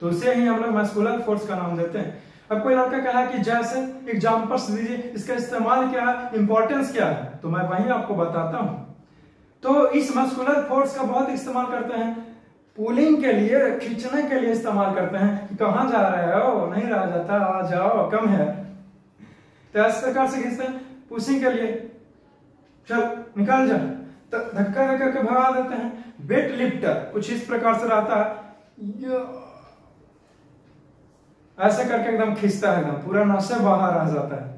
तो उसे ही हम लोग मस्कुलर फोर्स का नाम देते हैं। अब कोई लड़का कहा कि जैसे एग्जाम्पल्स दीजिए, इसका इस्तेमाल क्या है इंपॉर्टेंस क्या है तो मैं वही आपको बताता हूँ। तो इस मस्कुलर फोर्स का बहुत इस्तेमाल करते हैं। पुलिंग के लिए, खींचने के लिए इस्तेमाल करते हैं कि कहाँ जा रहे हो? नहीं रहा जाता, आ जाओ, कम है। तो इस प्रकार से खींचते हैं पुशिंग के लिए। चल, निकाल जा। तो धक्का धक्का के भगा देते हैं। वेट लिफ्टर कुछ इस प्रकार से रहता है। ऐसे करके एकदम खींचता है एकदम पूरा नशे बाहर आ जाता है।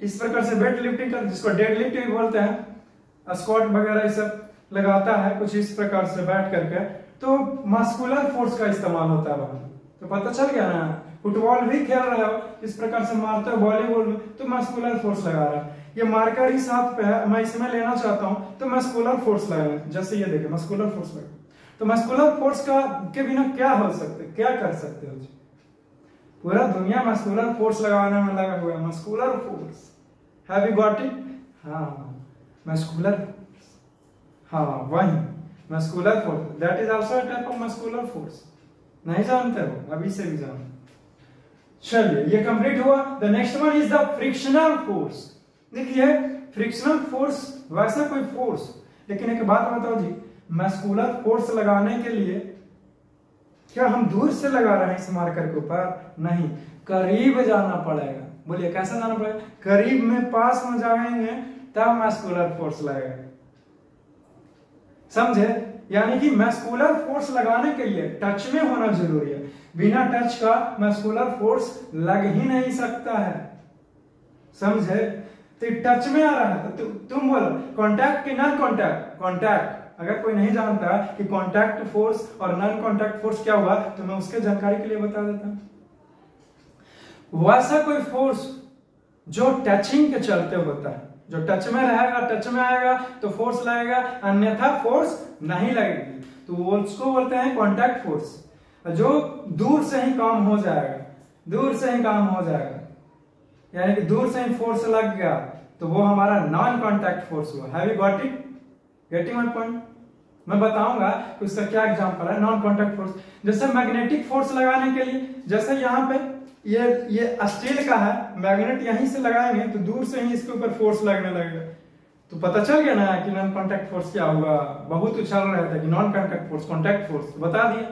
इस प्रकार से वेट लिफ्टिंग कर जिसको डेड लिफ्ट भी बोलते हैं स्क्वाट वगैरह ये सब लगाता है, कुछ इस प्रकार से बैठ करके तो मस्कुलर फोर्स का इस्तेमाल होता है वहाँ। तो पता चल गया ना? फुटबॉल भी खेल रहे हो, इस प्रकार से मारते हो वॉलीबॉल में तो मस्कुलर फोर्स लगा रहा है। ये मार्कर ही साथ पे है, मैं इसमें लेना चाहता हूँ तो मस्कुलर फोर्स लगा जैसे ये देखे मस्कुलर फोर्स लगा तो मस्कुलर फोर्स का, के बिना क्या हो सकते, क्या कर सकते हो पूरा दुनिया मस्कुलर फोर्स लगाने में लगा हुआ है मस्कुलर फोर्स हाँ मस्कुलर हाँ वही muscular force that is also a type of muscular force नहीं जानते हो? अभी से भी जानो चलिए ये कंप्लीट हुआ। The next one is the frictional force देखिए फ्रिक्शनल फोर्स वैसा कोई फोर्स लेकिन एक बात बताओ जी मस्कुलर फोर्स लगाने के लिए क्या हम दूर से लगा रहे हैं इस मार्कर के ऊपर? नहीं। करीब जाना पड़ेगा। बोलिए, कैसे जाना पड़ेगा? करीब में पास में जाएँगे, तब मस्कुलर फोर्स लगेगा। समझे? यानी कि मस्कुलर फोर्स लगाने के लिए टच में होना ज़रूरी है। बिना टच का मैस्कुलर फोर्स लग ही नहीं सकता है। समझे? तो टच में आ रहा है। तो तुम बोलो कॉन्टैक्ट कि नॉन कॉन्टैक्ट कॉन्टैक्ट अगर कोई नहीं जानता कि कॉन्टैक्ट फोर्स और नॉन कॉन्टैक्ट फोर्स क्या हुआ तो मैं उसके जानकारी के लिए बता देता हूँ। वैसा कोई फोर्स जो टचिंग के चलते होता है जो टच में रहेगा, टच में आएगा तो फोर्स लगेगा। अन्यथा फोर्स नहीं लगेगी। तो उसको बोलते हैं कॉन्टैक्ट फोर्स जो दूर से ही काम हो जाएगा, दूर से ही काम हो जाएगा, यानी कि दूर से ही फोर्स लग गया तो वो हमारा नॉन कॉन्टैक्ट फोर्स हुआ। Have you got it getting my point मैं बताऊँगा कि उसका क्या एग्जांपल है नॉन कॉन्टैक्ट फोर्स जैसे मैग्नेटिक फोर्स लगाने के लिए, जैसे यहाँ पे ये ये स्टील का है, मैग्नेट यहीं से लगाएँगे तो दूर से ही इसके ऊपर फोर्स लगने लगेगा। तो पता चल गया ना कि नॉन कॉन्टैक्ट फोर्स क्या हुआ बहुत उछाल रहा था कि non contact force contact force बता दिया।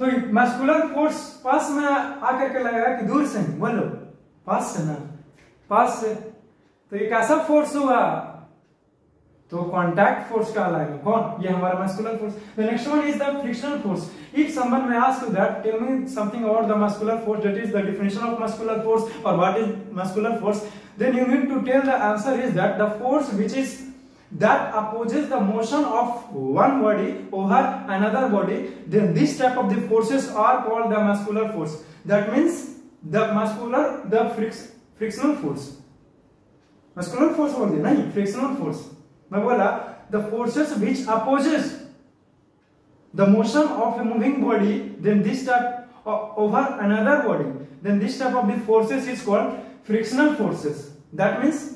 तो मस्कुलर फोर्स पास में आकर के लगेगा कि दूर से ही, बोलो, पास से ना, पास से। तो ये कैसा फोर्स हुआ तो कॉन्टैक्ट फोर्स का कहलाएगा कौन ये हमारा muscular force the next one is the frictional force if someone may ask you that tell me something about the muscular force that is the definition of muscular force or what is muscular force then you need to tell the answer is that the force which is that opposes the motion of one body over another body then this type of the forces are called the muscular force that means the muscular the fric frictional force muscular force बोल दिया नहीं frictional force मैं बोला the forces which opposes the motion of a moving body then this type over another body then this type of the forces is called frictional forces that means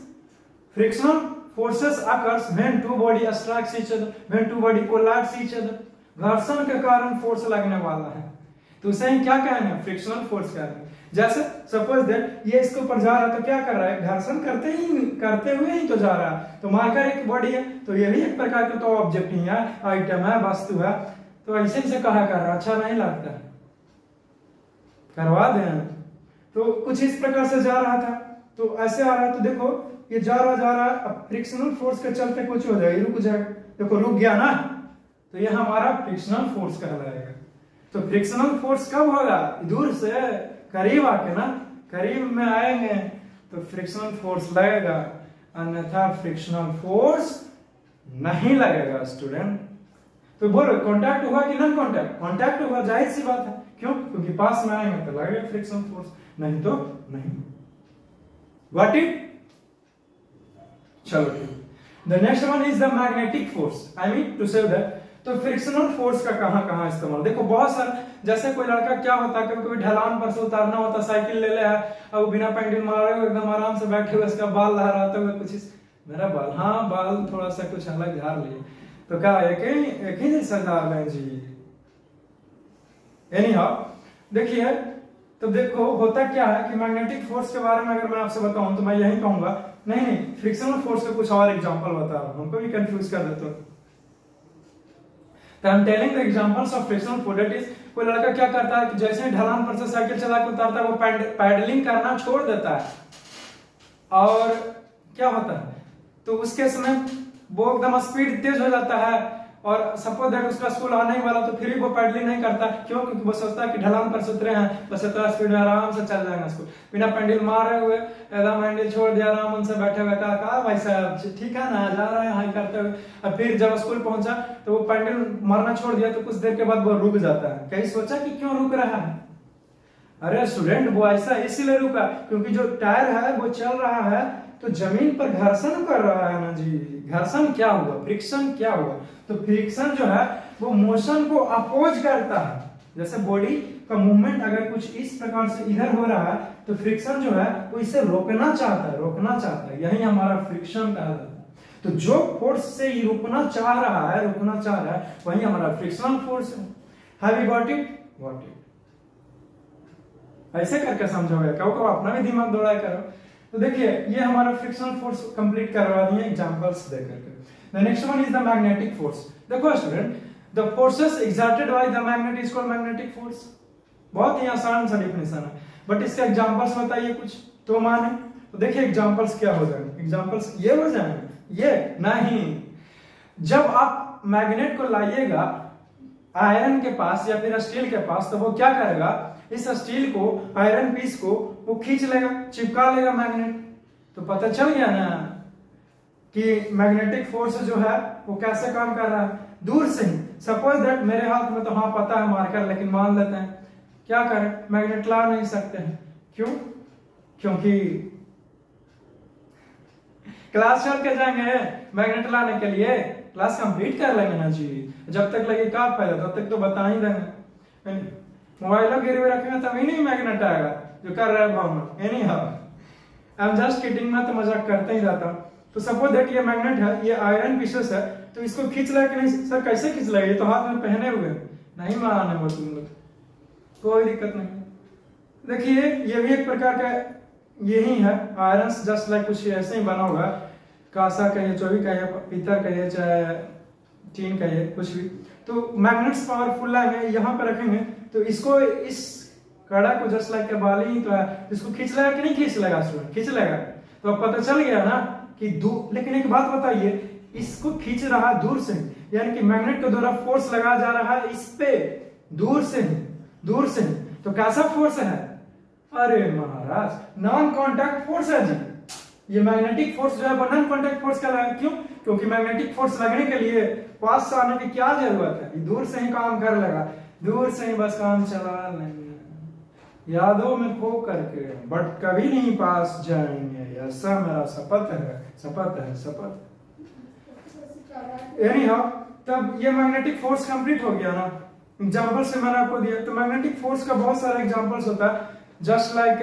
frictional forces occurs when two body strikes each other when two body collides each other घर्षण के कारण फोर्स लगने वाला है तो उसे हम क्या कहेंगे? फ्रिक्शनल फोर्स कहेंगे जैसे सपोज़ दैट ये इसके ऊपर जा रहा है तो क्या कर रहा है? घर्षण करते ही करते हुए ही तो जा रहा है। तो मार्कर एक बॉडी है तो ये भी एक प्रकार का तो ऑब्जेक्ट ही है आइटम है, वस्तु है। तो ऐसे से कहा कर रहा अच्छा नहीं लगता। करवा दें। तो कुछ इस प्रकार से जा रहा था। तो ऐसे आ रहा है तो देखो, ये जा रहा जा रहा, अब फ्रिक्शनल फोर्स के चलते कुछ हो जाएगा, रुक जाएगा। देखो, रुक गया ना। तो ये हमारा फ्रिक्शनल फोर्स कहलाएगा। तो फ्रिक्शनल फोर्स कब होगा? दूर से। करीब आके ना, करीब में आएँगे तो फ्रिक्शनल फोर्स लगेगा। अन्यथा फ्रिक्शनल फोर्स नहीं लगेगा स्टूडेंट तो बोलो कांटेक्ट हुआ कि नॉन कांटेक्ट कांटेक्ट हुआ, ज़ाहिर सी बात है। क्यों? क्योंकि पास में आएँगे तो लगेगा फ्रिक्शनल फोर्स नहीं तो नहीं। व्हाट इट चलो ठीक। The next one is the magnetic force I mean to say that तो फ्रिक्शनल फोर्स का कहाँ कहाँ इस्तेमाल? देखो, बहुत सारा, जैसे कोई लड़का क्या होता है कभी कभी ढलान पर से उतारना होता, साइकिल ले ले है अब बिना पेंडिल मारे हुए एकदम आराम से बैठे हुए, उसका बाल लहराते हुए कुछ इस मेरा बाल हाँ बाल थोड़ा सा कुछ अलग झाड़ लिए। तो क्या एक ही एक ही जैसा झाड़ लें जी। एनी देखिए तो देखो, होता क्या है कि मैग्नेटिक फोर्स के बारे में अगर मैं आपसे बताऊँ तो मैं यही कहूँगा, नहीं नहीं फ्रिक्शनल फोर्स के कुछ और एग्जांपल बता रहा हूँ, हमको भी कंफ्यूज कर देते हो तो telling the examples of frictional force that is कोई लड़का क्या करता है कि जैसे ढलान पर से साइकिल चला के उतारता है, वो पैडलिंग करना छोड़ देता है। और क्या होता है? तो उसके समय वो एकदम स्पीड तेज हो जाता है। और सपोज़ दैट उसका स्कूल आने ही वाला तो फिर भी वो पैडलिंग नहीं करता। क्यों? क्योंकि वो सोचता है कि ढलान पर सुतरे हैं, बस इतना स्पीड में आराम से चल जाएगा स्कूल बिना पेंडल मारे हुए एकदम हैंडल छोड़ दिया, आराम उनसे बैठे हुए, कहा कहा भाई साहब? ठीक है ना, जा रहे हैं, हाई करते हुए। अब फिर जब स्कूल पहुँचा तो वो पेंडल मारना छोड़ दिया तो कुछ देर के बाद वो रुक जाता है। कहीं सोचा कि क्यों रुक रहा है? अरे स्टूडेंट वो ऐसा इसीलिए रुका, क्योंकि जो टायर है, वो चल रहा है तो ज़मीन पर घर्षण कर रहा है ना जी? घर्षण क्या हुआ? फ्रिक्शन क्या हुआ? तो फ्रिक्शन जो है, वो मोशन को अपोज करता है। जैसे बॉडी का मूवमेंट अगर कुछ इस प्रकार से इधर हो रहा है तो फ्रिक्शन जो है, वो इसे रोकना चाहता है, रोकना चाहता है। यही हमारा फ्रिक्शन कहा जाता है। तो जो फोर्स से ये रोकना चाह रहा है, रोकना चाह रहा है, वही हमारा फ्रिक्शनल फोर्स है। ऐसे करके समझोगे। कहो कहो अपना भी दिमाग दौड़ाया करो। तो देखिए, ये हमारा फ्रिक्शन फोर्स कंप्लीट करवा दिए एग्जांपल्स दे करके। The next one is the magnetic force देखो student the forces exerted by the magnet is called magnetic force बहुत ही आसान सा डेफिनेशन है। बट इसके एग्जांपल्स बताइए कुछ। तो माने तो देखिए एग्जांपल्स क्या हो जाएँगे। एग्जांपल्स ये हो जाएँगे। ये नहीं। जब आप मैग्नेट को लाइएगा आयरन के पास या फिर स्टील के पास तो वो क्या करेगा? इस स्टील को आयरन पीस को वो खींच लेगा, चिपका लेगा मैग्नेट तो पता चल गया ना कि मैग्नेटिक फोर्स जो है, वो कैसे काम कर रहा है? दूर से ही। सपोज़ दैट मेरे हाथ में तो हाँ पता है मार्कर लेकिन मान लेते हैं। क्या करें? मैग्नेट ला नहीं सकते हैं। क्यों? क्योंकि क्लास छोड़ के जाएँगे मैग्नेट लाने के लिए। क्लास कंप्लीट कर लेंगे ना जी। जब तक लगे क्या फ़ायदा तब तक तो बता ही देंगे। मोबाइल हुए रखेंगे, तभी नहीं मैग्नेट आएगा। जो कर रहा है Bhavna. Anyhow I am just kidding मैं तो मज़ाक करते ही रहता हूँ। तो सपोज़ दैट ये मैग्नेट है, ये आयरन पीसेस है तो इसको खींच रहा है कि नहीं? सर, कैसे खींच रहा ये तो हाथ में पहने हुए नहीं माने वो तुम लोग। कोई दिक्कत नहीं। देखिए, ये भी एक प्रकार का यही है। आयरन जस्ट लाइक कुछ ऐसे ही बना हुआ कासा कहिए चौबी कहिए पीतल कहिए चाहे टीन कहिए कुछ भी। तो मैग्नेट्स पावरफुल है यहाँ पे रखेंगे। तो इसको इस कड़ा को जस्ट लाइक के बाली तो है इसको खींच लेगा कि नहीं खींच लेगा स्टूडेंट खींच लेगा। तो अब पता चल गया ना कि दो, लेकिन एक बात बताइए, इसको खींच रहा दूर से यानी कि मैग्नेट के द्वारा फोर्स लगाया जा रहा है इस पे, दूर से दूर से तो कैसा फोर्स है? अरे महाराज नॉन कॉन्टैक्ट फोर्स है जी। ये मैग्नेटिक फोर्स जो है वो नॉन कॉन्टैक्ट फोर्स का है क्यों? क्योंकि मैग्नेटिक फोर्स लगने के लिए पास से आने की क्या ज़रूरत है? दूर से ही काम कर लगा। दूर से ही बस काम चला नहीं यादों में खो करके बट कभी नहीं पास जाएँगे। ऐसा मेरा शपथ है शपथ है शपथ एनी हाउ तब ये मैग्नेटिक फोर्स कंप्लीट हो गया ना। एग्ज़ाम्पल से मैंने आपको दिया। तो मैग्नेटिक फोर्स का बहुत सारा एग्जाम्पल्स होता है। जस्ट लाइक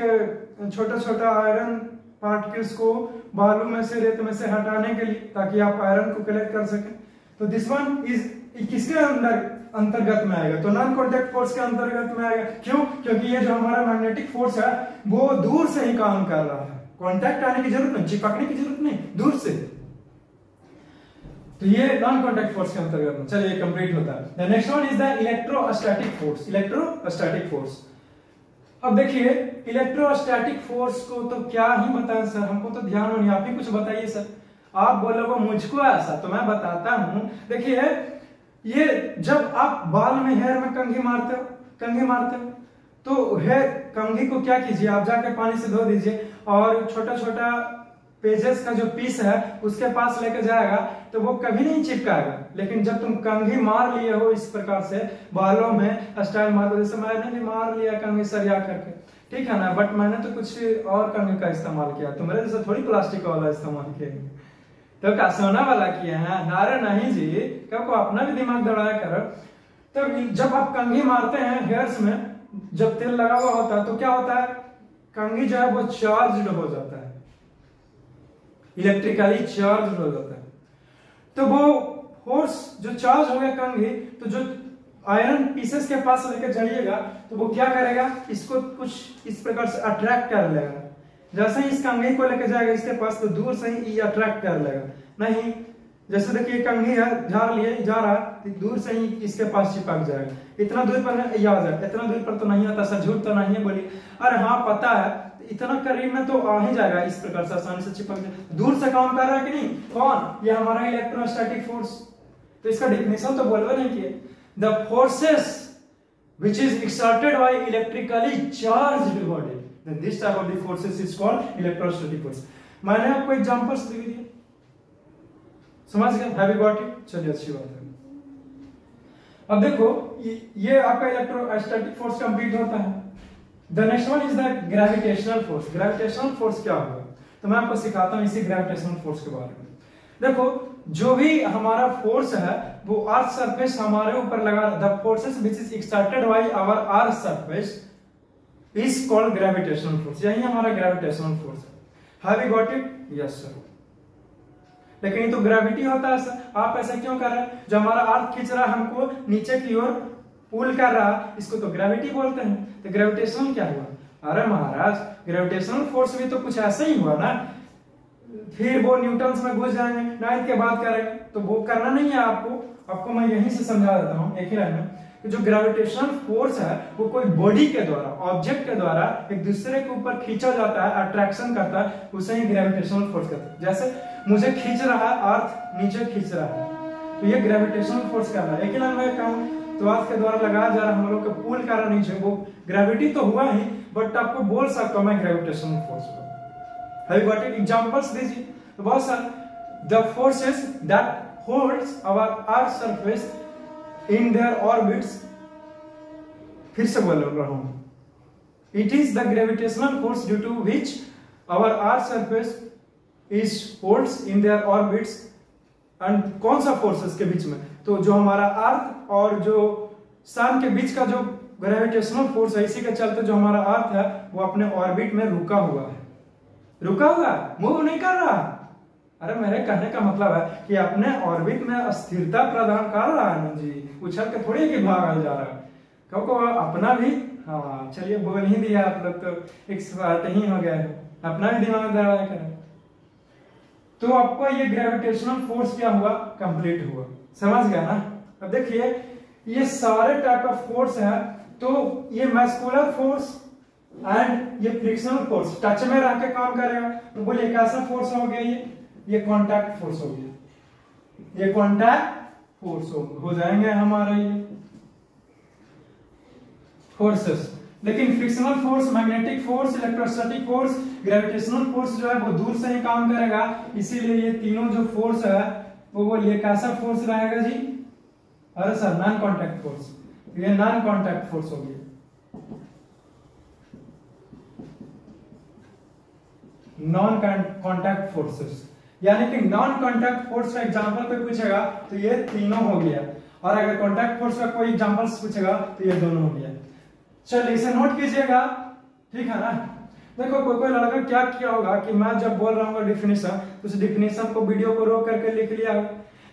छोटा छोटा आयरन पार्टिकल्स को बालू में से, रेत में से हटाने के लिए, ताकि आप आयरन को कलेक्ट कर सकें। तो दिस वन इज़ किसके अंदर अंतर्गत में आएगा। तो नॉन कॉन्टेक्ट फोर्स के अंतर्गत में आएगा। क्यों? क्योंकि ये जो हमारा मैग्नेटिक फोर्स है, वो दूर से ही काम कर रहा है। कॉन्टैक्ट आने की ज़रूरत नहीं, चिपकने की ज़रूरत नहीं, दूर से। तो ये नॉन कॉन्टैक्ट फोर्स के अंतर्गत में। चलिए कंप्लीट होता है। Next one is the electrostatic force electrostatic force अब देखिए इलेक्ट्रोस्टैटिक फोर्स को तो क्या ही बताएँ, सर? हमको तो ध्यान नहीं आप ही कुछ बताइए, सर। आप बोले वो मुझको ऐसा? तो मैं बताता हूँ। देखिए ये जब आप बाल में हेयर में कंघी मारते हो, कंघी मारते हो तो हेयर कंघी को क्या कीजिए? आप जाके पानी से धो दीजिए और छोटा छोटा पेजेस का जो पीस है, उसके पास लेके जाएगा तो वो कभी नहीं चिपकाएगा। लेकिन जब तुम कंघी मार लिए हो इस प्रकार से, बालों में स्टाइल मार जैसे मैंने भी मार लिया कंघी सरिया करके। ठीक है ना? बट मैंने तो कुछ और कंघी का इस्तेमाल किया। तो मेरे जैसे थोड़ी प्लास्टिक वाला इस्तेमाल किया। तो का सोना वाला किया है, नारे नहीं जी क्या को अपना भी दिमाग दौड़ाया करो। तो जब आप कंघी मारते हैं हेयर्स में, जब तेल लगा हुआ होता है तो क्या होता है? कंघी जो है वो चार्ज हो जाता है। इलेक्ट्रिकली चार्ज हो जाता है। तो वो फोर्स जो चार्ज हो गया कंघी तो जो आयरन पीसेस के पास लेकर जाइएगा तो वो क्या करेगा? इसको कुछ इस प्रकार से अट्रैक्ट कर लेगा। जैसे ही इस कंघी को लेकर जाएगा, इसके पास तो दूर से ही अट्रैक्ट कर लेगा। नहीं, जैसे देखिए कंघी है जा लिए, जा रहा है तो दूर से ही इसके पास चिपक जाएगा। इतना दूर पर ये आ जाए इतना दूर पर तो नहीं आता सर झूठ तो नहीं है बोली। अरे हाँ पता है, इतना करीब में तो आ ही जाएगा, इस प्रकार से आसानी से चिपक जाए दूर से काम कर रहा है कि नहीं? कौन? ये हमारा इलेक्ट्रोस्टैटिक फोर्स तो इसका डेफिनेशन तो बोलवे नहीं किए। The forces which is exerted by electrically charged body then this type of the forces is called electrostatic force मैंने आपको एग्जांपल्स दे दिए समझ गए हैव यू गॉट इट चलिए अच्छी बात है। अब देखो, ये आपका इलेक्ट्रोस्टैटिक फोर्स कंप्लीट होता है। The next one is the gravitational force gravitational force क्या होगा? तो मैं आपको सिखाता हूँ इसी ग्रेविटेशनल फोर्स के बारे में। देखो, जो भी हमारा फोर्स है, वो अर्थ सरफेस हमारे ऊपर लगा the forces which is exerted by our earth surface is called gravitational force यही हमारा ग्रेविटेशनल फोर्स है। Have you got it yes sir लेकिन ये तो ग्रेविटी होता है सर आप ऐसा क्यों कर रहे हैं? जो हमारा अर्थ खींच रहा है हमको, नीचे की ओर पुल कर रहा इसको तो ग्रेविटी बोलते हैं। तो ग्रेविटेशन क्या हुआ? अरे महाराज ग्रेविटेशनल फोर्स भी तो कुछ ऐसा ही हुआ ना। फिर वो न्यूटन में घुस जाएँगे नाइन्थ के बाद करेंगे। तो वो करना नहीं है आपको। आपको मैं यहीं से समझा देता हूँ, एक ही लाइन में। जो ग्रेविटेशनल फोर्स है, वो कोई बॉडी के द्वारा ऑब्जेक्ट के द्वारा एक दूसरे के ऊपर खींचा जाता है अट्रैक्शन करता है, उसे ही ग्रेविटेशनल फोर्स कहते हैं। जैसे मुझे खींच रहा है अर्थ नीचे खींच रहा है तो ये ग्रेविटेशनल फोर्स कर रहा है। ही लाइन में कहूँ तो अर्थ के द्वारा लगाया जा रहा है, हम लोग का पुल कर रहा नीचे, वो ग्रेविटी तो हुआ ही बट आपको बोल सकता हूँ मैं ग्रेविटेशनल फोर्स को? Examples दीजिए बहुत सारे, the forces that holds our earth surface in their orbits फिर से बोल रहा हूँ। It is the gravitational force due to which our earth surface is holds in their orbits and कौन सा फोर्सेस के बीच में? तो जो हमारा अर्थ और जो सन के बीच का जो ग्रेविटेशनल फोर्स है, इसी के चलते जो हमारा अर्थ है, वो अपने ऑर्बिट में रुका हुआ है। रुका हुआ मूव नहीं कर रहा। अरे मेरे कहने का मतलब है कि अपने ऑर्बिट में अस्थिरता प्रदान कर रहा है ना जी। उछल के थोड़ी कि भाग जा रहा है। क्योंकि अपना भी? हाँ चलिए बोल ही दिया आप लोग तो। एक बात ही हो गया। अपना भी दिमाग दौड़ाया करें। तो आपको ये ग्रेविटेशनल फोर्स क्या हुआ? कंप्लीट हुआ। समझ गया ना? अब देखिए, ये सारे टाइप ऑफ़ फोर्स है तो ये मैस्कुलर फोर्स एंड ये फ्रिक्शनल फोर्स टच में रह के काम करेगा तो बोलिए कैसा फोर्स हो गया ये। ये कॉन्टैक्ट फोर्स हो गया। ये कॉन्टैक्ट फोर्स हो, हो जाएँगे हमारे ये फोर्सेस लेकिन frictional force magnetic force electrostatic force gravitational force जो है वो दूर से ही काम करेगा। इसीलिए ये तीनों जो फोर्स है वो बोलिए कैसा फोर्स रहेगा जी? अरे सर नॉन कॉन्टैक्ट फोर्स ये नॉन कॉन्टैक्ट फोर्स हो गया। नॉन कॉन्टैक्ट फोर्सेस यानी कि नॉन कॉन्टैक्ट फोर्स का एग्जांपल कोई पूछेगा तो ये तीनों हो गया। और अगर कॉन्टैक्ट फोर्स का कोई एग्ज़ाम्पल पूछेगा तो ये दोनों हो गया। चलिए, इसे नोट कीजिएगा। ठीक है ना? देखो कोई कोई लड़का क्या किया होगा कि मैं जब बोल रहा हूँ डिफिनेशन तो उस डिफिनेशन को वीडियो को रोक करके लिख लिया।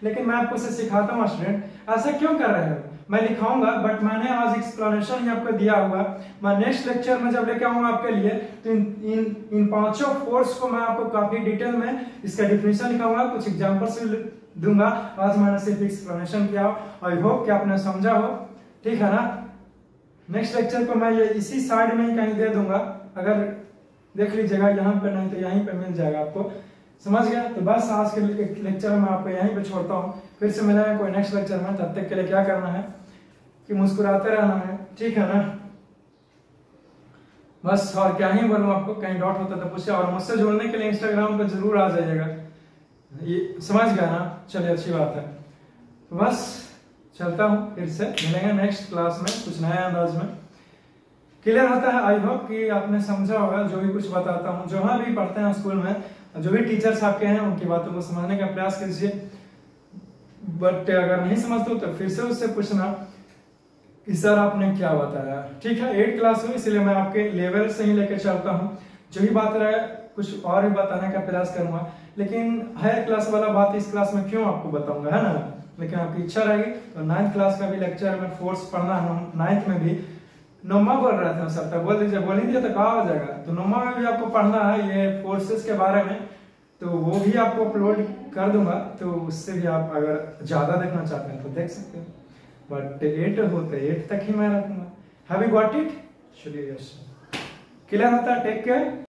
लेकिन मैं आपको इसे सिखाता हूँ स्टूडेंट ऐसा क्यों कर रहे हो? मैं लिखाऊँगा बट मैंने आज एक्सप्लेनेशन ही आपको दिया होगा मैं नेक्स्ट लेक्चर में जब लेके आऊँगा आपके लिए तो इन इन इन पाँचों फोर्स को मैं आपको काफ़ी डिटेल में इसका डिफिनेशन लिखाऊँगा, कुछ एग्जांपल्स भी दूँगा। आज मैंने सिर्फ़ एक्सप्लेनेशन किया। आई होप कि आपने समझा हो। ठीक है ना? नेक्स्ट लेक्चर को मैं ये इसी साइड में ही कहीं दे दूँगा। अगर देख लीजिएगा, यहाँ पे नहीं तो यहीं पे मिल जाएगा आपको। समझ गया? तो बस आज के लेक्चर में आपको यहीं पे छोड़ता हूँ। फिर से मिलेंगे कोई नेक्स्ट लेक्चर में। तब तक के लिए क्या करना है? कि मुस्कुराते रहना है। ठीक है ना? बस और क्या ही बोलूँ आपको, कहीं डॉट होता तो पूछे और मुझसे जुड़ने के लिए इंस्टाग्राम पे ज़रूर आ जाइएगा। ये समझ गया ना? चलिए, अच्छी बात है। तो बस चलता हूँ। फिर से मिलेंगे नेक्स्ट क्लास में, कुछ नया अंदाज में। क्लियर होता है आई होप कि आपने समझा होगा। जो भी कुछ बताता हूँ, जहाँ भी पढ़ते हैं स्कूल में जो भी टीचर्स आपके हैं, उनकी बातों को समझने का प्रयास कीजिए। बट अगर नहीं समझते हो तो फिर से उससे पूछना कि सर आपने क्या बताया? ठीक है एट क्लास में इसलिए मैं आपके लेवल से ही लेकर चलता हूँ। जो ही बात रहे, कुछ और भी बताने का प्रयास करूँगा। लेकिन हायर क्लास वाला बात इस क्लास में क्यों आपको बताऊँगा, है ना? लेकिन आपकी इच्छा रहेगी तो नाइन्थ क्लास का भी लेक्चर में फोर्स पढ़ना है नाइन्थ में भी। नोमा बोल रहे थे सर तक बोल दीजिए बोल दीजिए तो कहा हो जाएगा? तो नोमा में भी आपको पढ़ना है, ये फोर्सेस के बारे में। तो वो भी आपको अपलोड कर दूँगा। तो उससे भी आप अगर ज़्यादा देखना चाहते हैं तो देख सकते हैं। बट एट होते एट तक ही मैं रखूँगा। हैव यू गॉट इट चलिए यस क्लियर होता? है टेक केयर